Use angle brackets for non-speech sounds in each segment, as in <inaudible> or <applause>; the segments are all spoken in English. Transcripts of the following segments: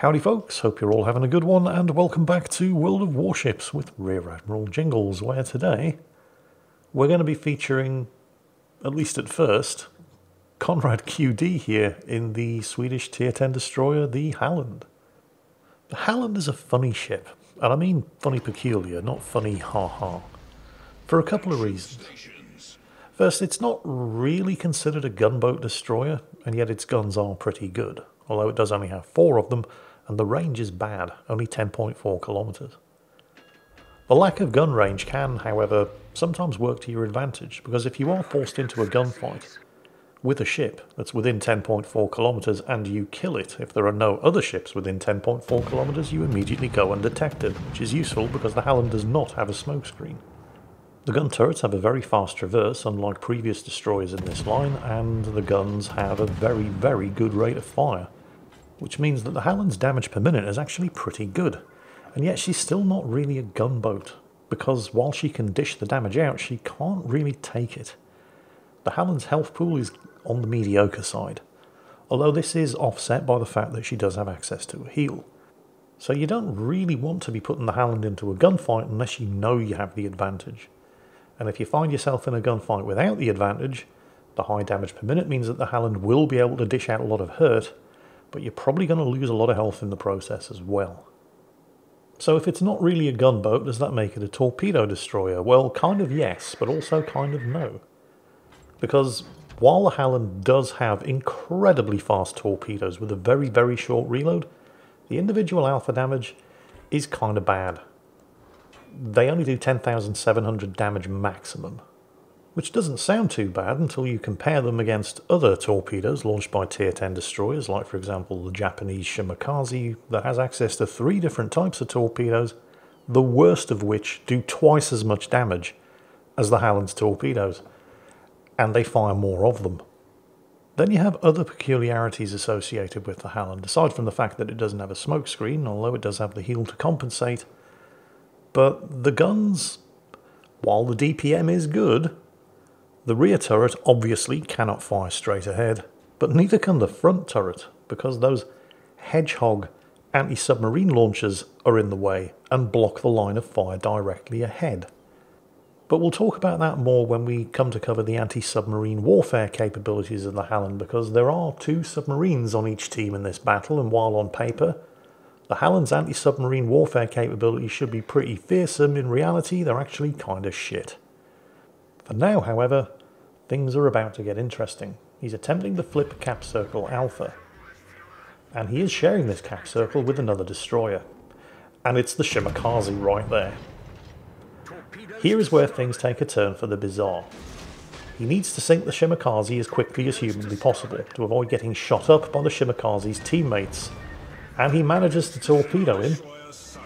Howdy folks, hope you're all having a good one and welcome back to World of Warships with Rear Admiral Jingles where today we're going to be featuring, at least at first, Conrad QD here in the Swedish Tier 10 destroyer the Halland. The Halland is a funny ship, and I mean funny peculiar, not funny ha ha, for a couple of reasons. First, it's not really considered a gunboat destroyer, and yet its guns are pretty good, although it does only have four of them and the range is bad, only 10.4 kilometers. The lack of gun range can, however, sometimes work to your advantage, because if you are forced into a gunfight with a ship that's within 10.4 kilometers and you kill it, if there are no other ships within 10.4 kilometers, you immediately go undetected, which is useful because the Halland does not have a smokescreen. The gun turrets have a very fast traverse, unlike previous destroyers in this line, and the guns have a very, very good rate of fire which means that the Halland's damage per minute is actually pretty good. And yet she's still not really a gunboat, because while she can dish the damage out, she can't really take it. The Halland's health pool is on the mediocre side, although this is offset by the fact that she does have access to a heal. So you don't really want to be putting the Halland into a gunfight unless you know you have the advantage. And if you find yourself in a gunfight without the advantage, the high damage per minute means that the Halland will be able to dish out a lot of hurt, but you're probably going to lose a lot of health in the process as well. So if it's not really a gunboat, does that make it a torpedo destroyer? Well, kind of yes, but also kind of no. Because while the Halland does have incredibly fast torpedoes with a very, very short reload, the individual alpha damage is kind of bad. They only do 10,700 damage maximum, which doesn't sound too bad until you compare them against other torpedoes launched by Tier 10 destroyers, like for example the Japanese Shimakaze that has access to three different types of torpedoes, the worst of which do twice as much damage as the Halland's torpedoes, and they fire more of them. Then you have other peculiarities associated with the Halland, aside from the fact that it doesn't have a smokescreen, although it does have the heal to compensate. But the guns, while the DPM is good, the rear turret obviously cannot fire straight ahead, but neither can the front turret because those Hedgehog anti-submarine launchers are in the way and block the line of fire directly ahead. But we'll talk about that more when we come to cover the anti-submarine warfare capabilities of the Halland because there are two submarines on each team in this battle and while on paper the Halland's anti-submarine warfare capabilities should be pretty fearsome, in reality they're actually kinda shit. For now, however, things are about to get interesting. He's attempting to flip Cap Circle Alpha, and he is sharing this Cap Circle with another destroyer. And it's the Shimakaze right there. Here is where things take a turn for the bizarre. He needs to sink the Shimakaze as quickly as humanly possible to avoid getting shot up by the Shimakaze's teammates, and he manages to torpedo him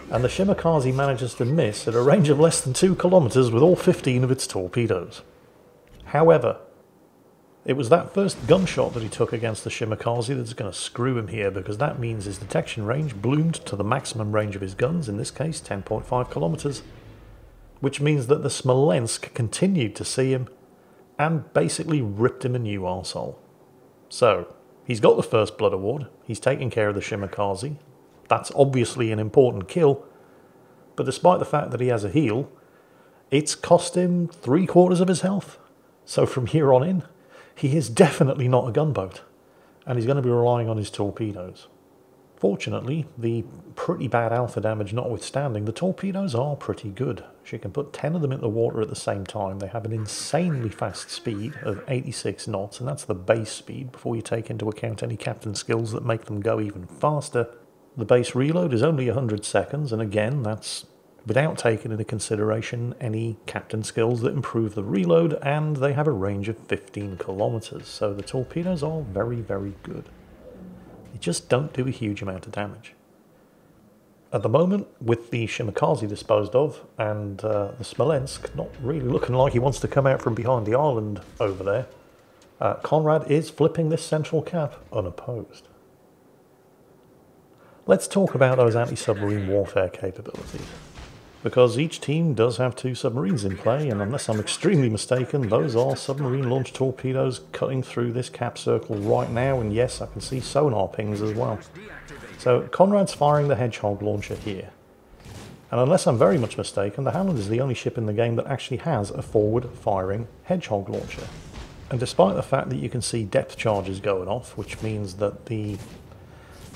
and the Shimakaze manages to miss at a range of less than 2 kilometers with all 15 of its torpedoes. However, it was that first gunshot that he took against the Shimakaze that's going to screw him here because that means his detection range bloomed to the maximum range of his guns, in this case 10.5 kilometers, which means that the Smolensk continued to see him and basically ripped him a new arsehole. So, he's got the first blood award, he's taken care of the Shimakaze, that's obviously an important kill. But despite the fact that he has a heal, it's cost him three quarters of his health. So from here on in, he is definitely not a gunboat, and he's going to be relying on his torpedoes. Fortunately, the pretty bad alpha damage notwithstanding, the torpedoes are pretty good. She can put 10 of them in the water at the same time. They have an insanely fast speed of 86 knots, and that's the base speed before you take into account any captain skills that make them go even faster. The base reload is only 100 seconds, and again, that's without taking into consideration any captain skills that improve the reload, and they have a range of 15 kilometers, so the torpedoes are very, very good. They just don't do a huge amount of damage. At the moment, with the Shimakaze disposed of, and uh, the Smolensk not really looking like he wants to come out from behind the island over there, uh, Conrad is flipping this central cap unopposed. Let's talk about those anti-submarine warfare capabilities. Because each team does have two submarines in play, and unless I'm extremely mistaken, those are submarine launched torpedoes cutting through this cap circle right now, and yes, I can see sonar pings as well. So Conrad's firing the Hedgehog launcher here. And unless I'm very much mistaken, the Halland is the only ship in the game that actually has a forward-firing Hedgehog launcher. And despite the fact that you can see depth charges going off, which means that the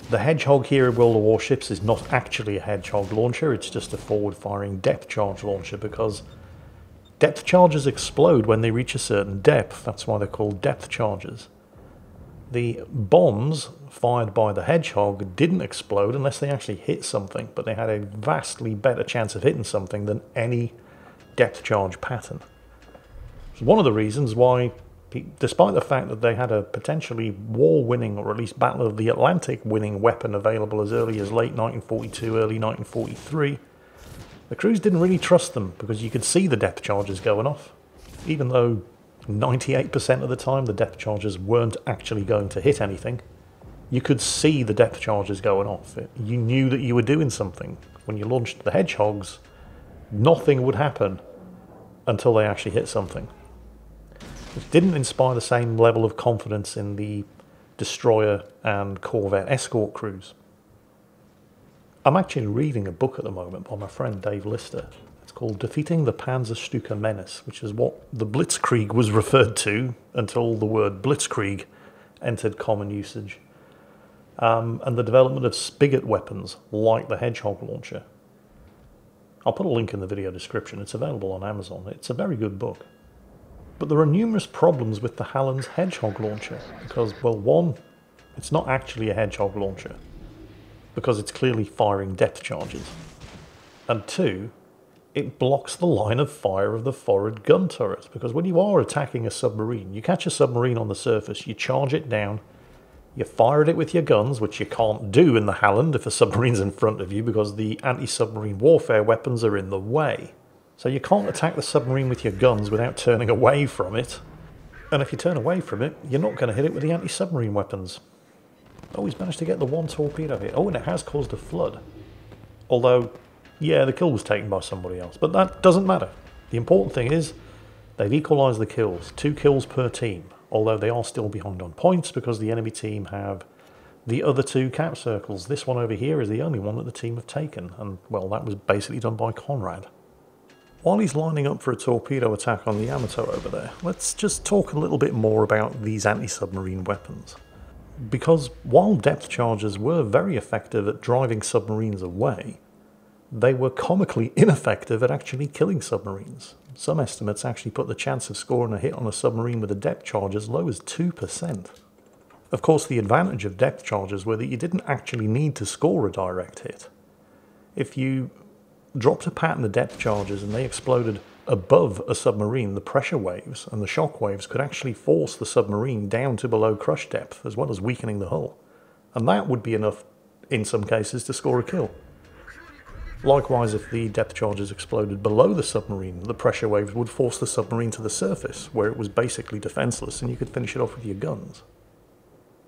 the Hedgehog here in World of Warships is not actually a Hedgehog launcher, it's just a forward-firing depth charge launcher because depth charges explode when they reach a certain depth. That's why they're called depth charges. The bombs fired by the Hedgehog didn't explode unless they actually hit something, but they had a vastly better chance of hitting something than any depth charge pattern. It's one of the reasons why despite the fact that they had a potentially war-winning, or at least Battle of the Atlantic winning weapon available as early as late 1942, early 1943, the crews didn't really trust them because you could see the depth charges going off. Even though 98% of the time the depth charges weren't actually going to hit anything, you could see the depth charges going off. You knew that you were doing something. When you launched the hedgehogs, nothing would happen until they actually hit something which didn't inspire the same level of confidence in the destroyer and corvette escort crews. I'm actually reading a book at the moment by my friend Dave Lister. It's called Defeating the Panzerstuka Menace, which is what the Blitzkrieg was <laughs> referred to until the word Blitzkrieg entered common usage. Um, and the development of spigot weapons like the Hedgehog launcher. I'll put a link in the video description. It's available on Amazon. It's a very good book. But there are numerous problems with the Halland's Hedgehog launcher because, well, one, it's not actually a Hedgehog launcher because it's clearly firing depth charges. And two, it blocks the line of fire of the forward gun turret because when you are attacking a submarine, you catch a submarine on the surface, you charge it down, you fire at it with your guns, which you can't do in the Halland if a <laughs> submarine's in front of you because the anti-submarine warfare weapons are in the way. So you can't attack the submarine with your guns without turning away from it. And if you turn away from it, you're not going to hit it with the anti-submarine weapons. Oh, he's managed to get the one torpedo hit. Oh, and it has caused a flood. Although, yeah, the kill was taken by somebody else. But that doesn't matter. The important thing is, they've equalised the kills. Two kills per team. Although they are still behind on points because the enemy team have the other two cap circles. This one over here is the only one that the team have taken. And, well, that was basically done by Conrad. While he's lining up for a torpedo attack on the Yamato over there, let's just talk a little bit more about these anti-submarine weapons. Because while depth charges were very effective at driving submarines away, they were comically ineffective at actually killing submarines. Some estimates actually put the chance of scoring a hit on a submarine with a depth charge as low as 2%. Of course, the advantage of depth charges were that you didn't actually need to score a direct hit. If you dropped a pattern of depth charges and they exploded above a submarine, the pressure waves and the shock waves could actually force the submarine down to below crush depth as well as weakening the hull. And that would be enough, in some cases, to score a kill. Likewise, if the depth charges exploded below the submarine, the pressure waves would force the submarine to the surface, where it was basically defenseless and you could finish it off with your guns.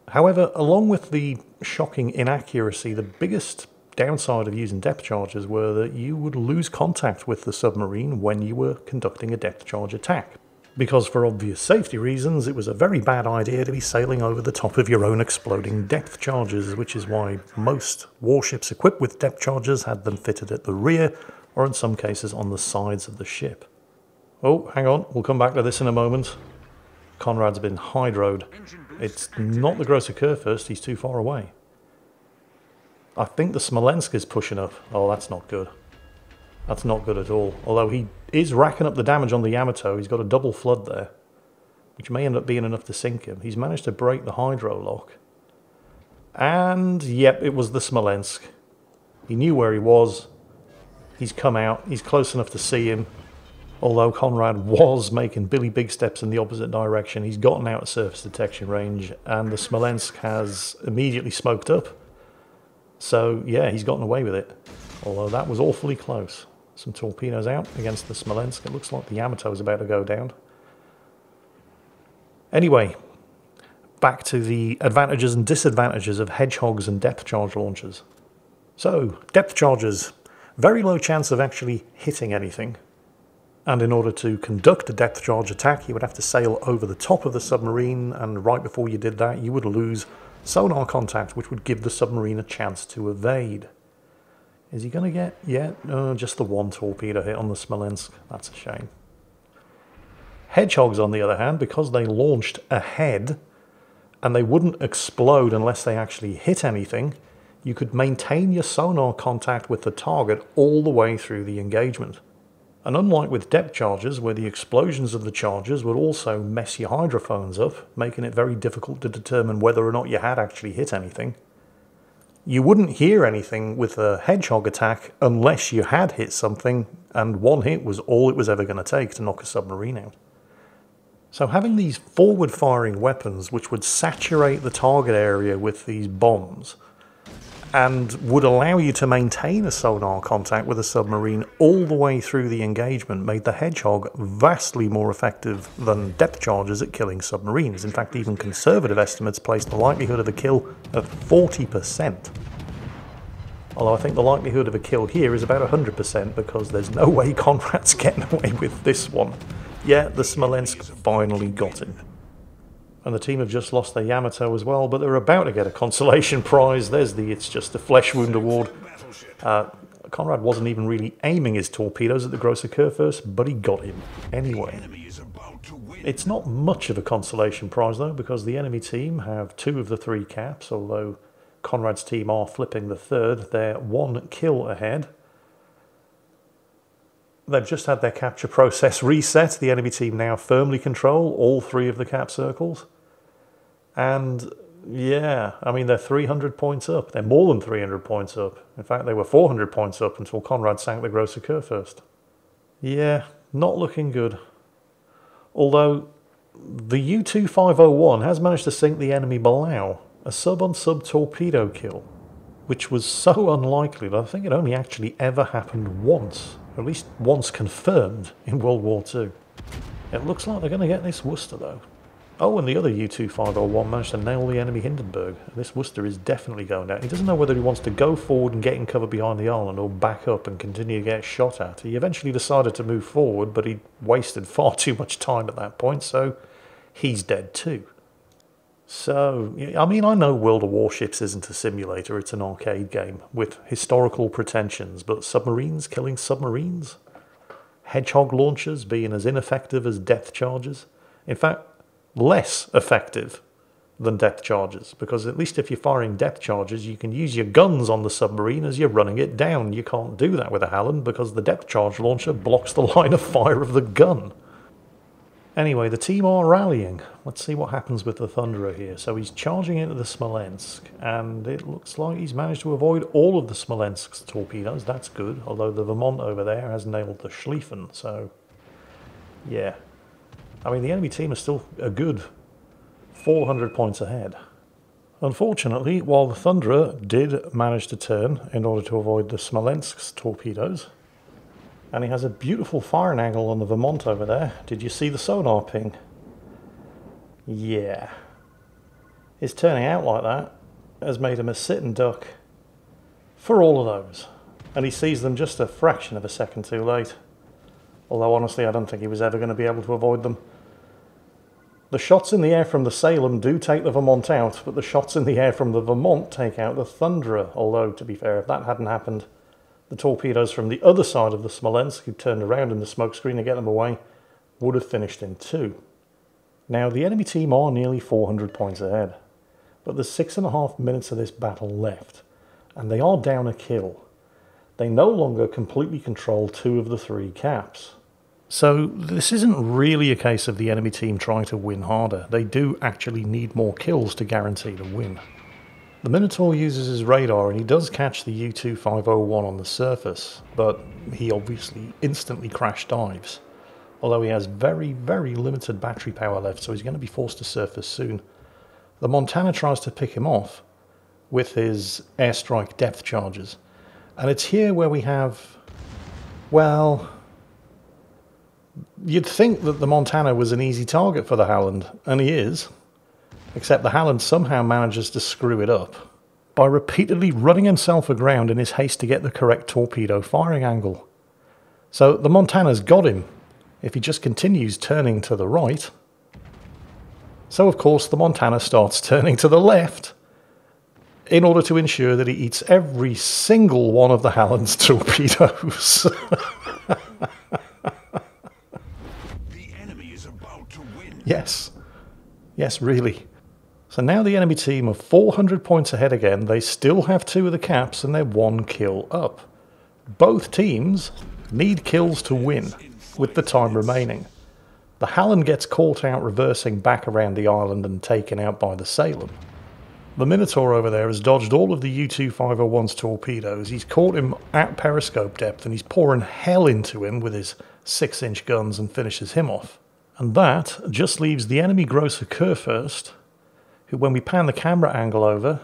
However, along with the shocking inaccuracy, the biggest downside of using depth charges were that you would lose contact with the submarine when you were conducting a depth charge attack. Because for obvious safety reasons, it was a very bad idea to be sailing over the top of your own exploding depth charges, which is why most warships equipped with depth charges had them fitted at the rear, or in some cases on the sides of the ship. Oh, hang on, we'll come back to this in a moment. Conrad's been hydroed. It's not the Grosser Kurfürst, he's too far away. I think the Smolensk is pushing up. Oh, that's not good. That's not good at all. Although he is racking up the damage on the Yamato. He's got a double flood there, which may end up being enough to sink him. He's managed to break the hydro lock. And, yep, it was the Smolensk. He knew where he was. He's come out. He's close enough to see him. Although Conrad was making Billy Big steps in the opposite direction, he's gotten out of surface detection range, and the Smolensk has immediately smoked up so yeah, he's gotten away with it. Although that was awfully close. Some torpedoes out against the Smolensk. It looks like the Yamato is about to go down. Anyway, back to the advantages and disadvantages of hedgehogs and depth charge launchers. So, depth charges. very low chance of actually hitting anything. And in order to conduct a depth charge attack, you would have to sail over the top of the submarine, and right before you did that, you would lose sonar contact, which would give the submarine a chance to evade. Is he going to get... Yeah, just the one torpedo hit on the Smolensk. That's a shame. Hedgehogs, on the other hand, because they launched ahead and they wouldn't explode unless they actually hit anything, you could maintain your sonar contact with the target all the way through the engagement. And unlike with depth charges, where the explosions of the charges would also mess your hydrophones up, making it very difficult to determine whether or not you had actually hit anything, you wouldn't hear anything with a hedgehog attack unless you had hit something, and one hit was all it was ever going to take to knock a submarine out. So having these forward-firing weapons which would saturate the target area with these bombs and would allow you to maintain a sonar contact with a submarine all the way through the engagement made the Hedgehog vastly more effective than depth charges at killing submarines. In fact, even conservative estimates place the likelihood of a kill at 40%. Although I think the likelihood of a kill here is about 100% because there's no way <laughs> Conrad's getting away with this one. Yeah, the Smolensk finally got him. And the team have just lost their Yamato as well, but they're about to get a consolation <laughs> prize. There's the It's Just a Flesh Wound award. Uh, Conrad wasn't even really aiming his torpedoes at the Grosser Kurfürst, but he got him anyway. It's not much of a consolation prize though, because the enemy team have two of the three caps, although Conrad's team are flipping the third. They're one kill ahead. They've just had their capture process <laughs> reset. The enemy team now firmly control all three of the cap circles. And yeah, I mean, they're 300 points up. They're more than 300 points up. In fact, they were 400 points up until Conrad sank the Grosser Kurfürst. Yeah, not looking good. Although the U-2501 has managed to sink the enemy Balao, a sub-on-sub torpedo kill, which was so unlikely that I think it only actually ever happened once or at least once confirmed in World War II. It looks like they're going to get this Worcester though. Oh, and the other U-2501 managed to nail the enemy Hindenburg. This Worcester is definitely going down. He doesn't know whether he wants to go forward and get in cover behind the island or back up and continue to get shot at. He eventually decided to move forward, but he wasted <laughs> far too much time at that point, so he's dead too. So, I mean, I know World of Warships isn't a simulator, it's an arcade game with historical pretensions, but submarines killing submarines? Hedgehog launchers being as ineffective as depth charges? In fact, less effective than depth charges, because at least if you're firing depth charges, you can use your guns on the submarine as you're running it down. You can't do that with a Halland because the depth charge launcher blocks the <laughs> line of fire of the gun. Anyway, the team are rallying. Let's see what happens with the Thunderer here. So he's charging into the Smolensk, and it looks like he's managed to avoid all of the Smolensk's torpedoes. That's good, although the Vermont over there has nailed the Schlieffen, so yeah. I mean, the enemy team is still a good 400 points ahead. Unfortunately, while the Thunderer did manage to turn in order to avoid the Smolensk's torpedoes, and he has a beautiful firing angle on the Vermont over there. Did you see the sonar ping? Yeah. His turning out like that has made him a sitting duck for all of those. And he sees them just a fraction of a second too late. Although honestly, I don't think he was ever going to be able to avoid them. The shots in the air from the Salem do take the Vermont out, but the shots in the air from the Vermont take out the Thunderer. Although, to be fair, if that hadn't happened, the torpedoes from the other side of the Smolensk, who turned around in the smokescreen to get them away, would have finished in two. Now, the enemy team are nearly 400 points ahead, but there's six and a half minutes of this battle left, and they are down a kill. They no longer completely control two of the three caps. So, this isn't really a case of the enemy team trying to win harder. They do actually need more kills to guarantee the win. The Minotaur uses his radar and he does catch the U-2501 on the surface, but he obviously instantly crash dives. Although he has very, very limited battery power left, so he's going to be forced to surface soon. The Montana tries to pick him off with his airstrike depth charges. And it's here where we have, well, you'd think that the Montana was an easy target for the Halland, and he is. Except the Halland somehow manages to screw it up. by repeatedly running himself aground in his haste to get the correct torpedo firing angle. So the Montana's got him if he just continues turning to the right. So of course the Montana starts <laughs> turning to the left in order to ensure that he eats every single one of the Halland's <laughs> torpedoes. <laughs> yes. Yes, really. So now the enemy team are 400 points ahead again. They still have two of the caps and they're one kill up. Both teams need kills to win with the time remaining. The Halland gets caught out reversing back around the island and taken out by the Salem. The Minotaur over there has dodged all of the U-2501's torpedoes. He's caught him at periscope depth and he's pouring hell into him with his 6-inch guns and finishes him off. And that just leaves the enemy Grosser Kurfürst, who when we pan the camera angle over,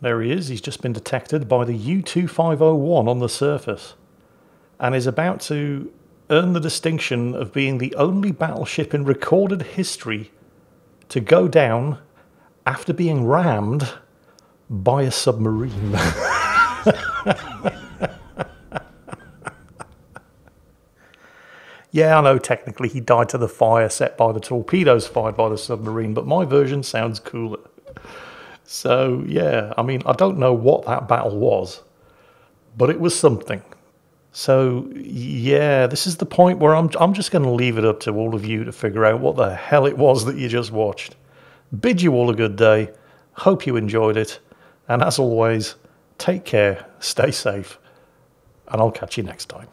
there he is, he's just been detected by the U-2501 on the surface and is about to earn the distinction of being the only battleship in recorded history to go down after being rammed by a submarine. <laughs> yeah, I know technically he died to the fire set by the torpedoes fired by the submarine, but my version sounds cooler. So, yeah, I mean, I don't know what that battle was, but it was something. So yeah, this is the point where I'm I'm just going to leave it up to all of you to figure out what the hell it was that you just watched. Bid you all a good day. Hope you enjoyed it. And as always, take care, stay safe, and I'll catch you next time.